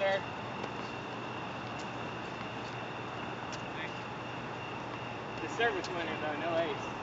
sir. The service winner though, no ace.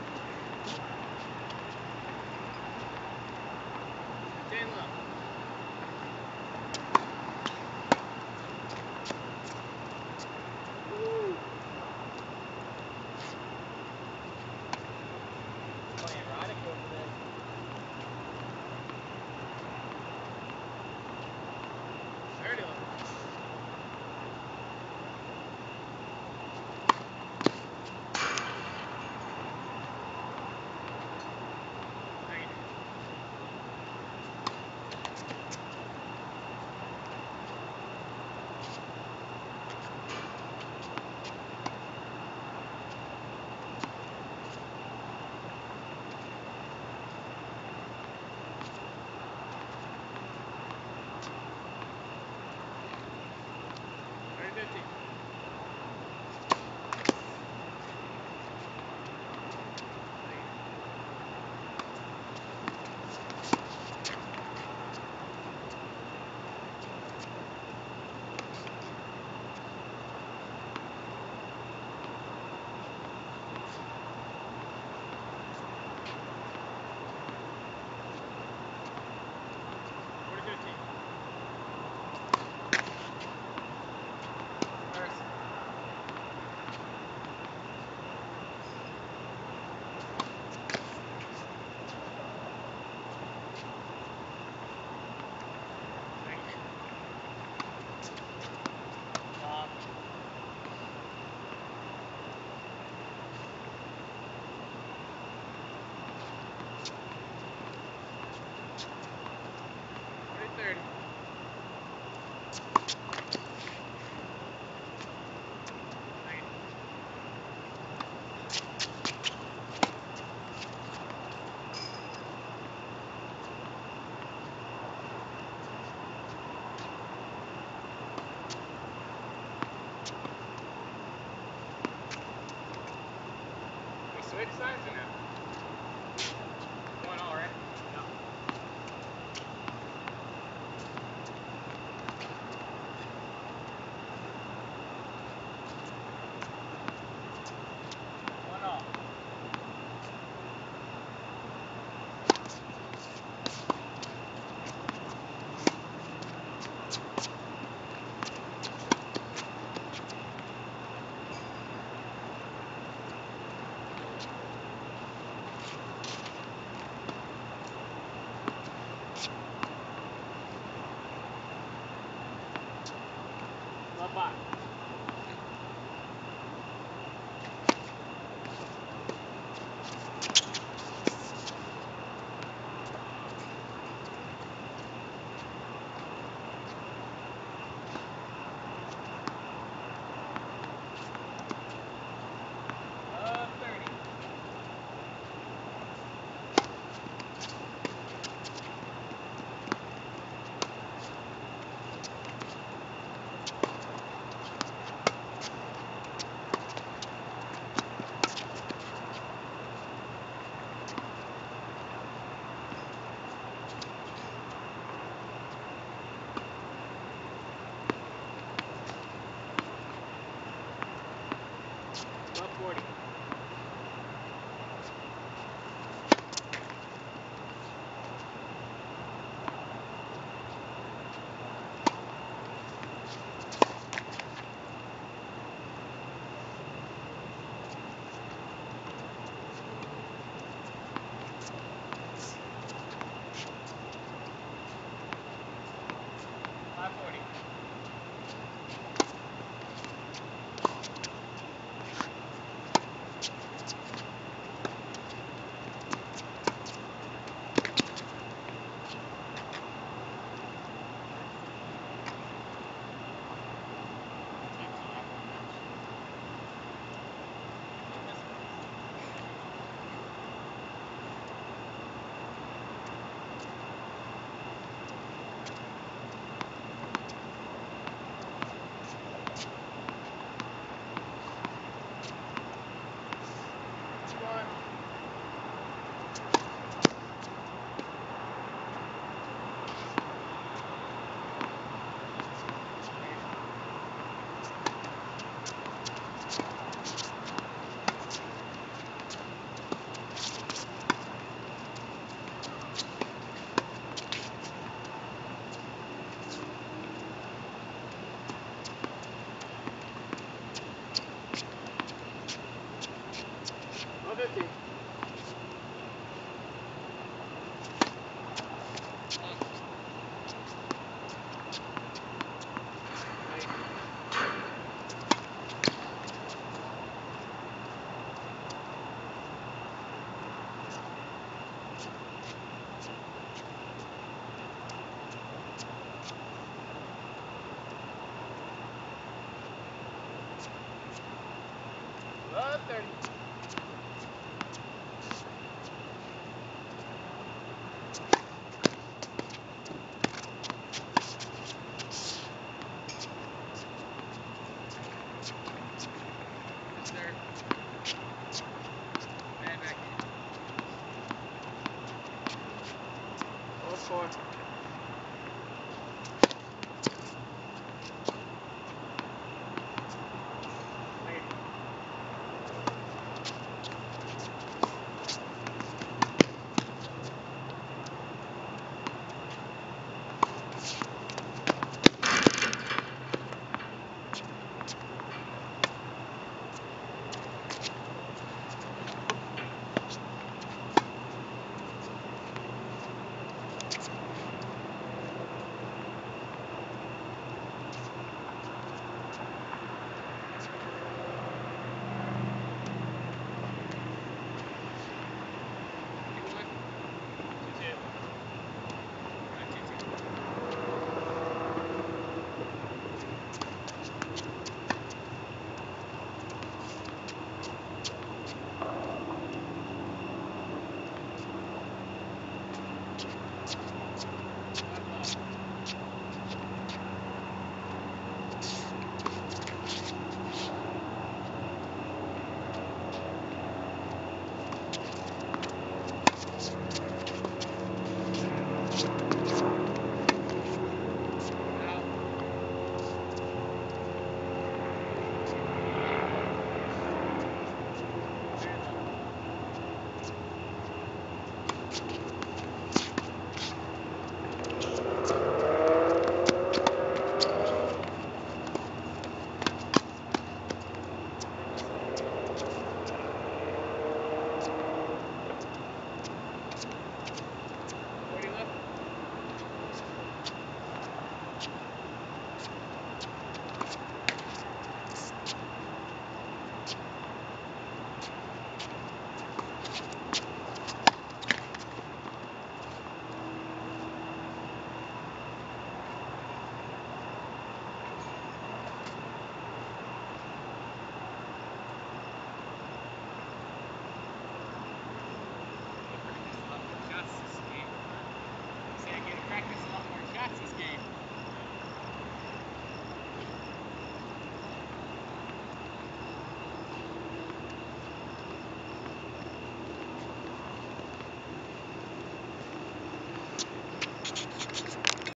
good size in it. box. 540. 30. Go practice game.